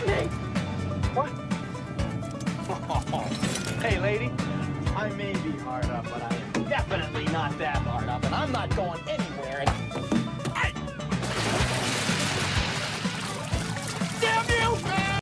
What? hey, lady. I may be hard up, but I am definitely not that hard up, and I'm not going anywhere.